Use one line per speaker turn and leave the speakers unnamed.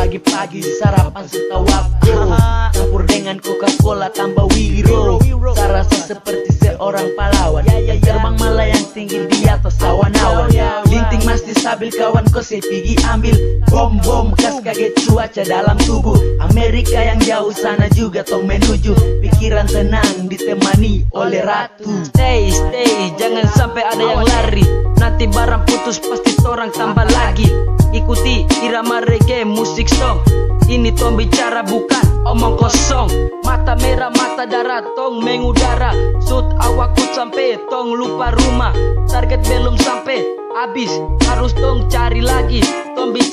Pagi-pagi sarapan setawako Campur dengan Coca-Cola tambah wiro. Sarasa seperti seorang pahlawan. Yang terbang melayang tinggi di atas awan-awan. Linting masih stabil kawan kau saya pergi ambil. Bom bom kas kaget cuaca dalam tubuh. Amerika yang jauh sana juga tong menuju. Pikiran tenang ditemani oleh ratu.
Stay, stay, jangan sampai ada yang lari. Nanti barang putus pasti orang tambah lagi musik song. Ini tong bicara bukan omong kosong. Mata merah mata darah tong mengudara Sud awakku sampai tong lupa rumah. Target belum sampai habis. Harus tong cari lagi. Tong bicara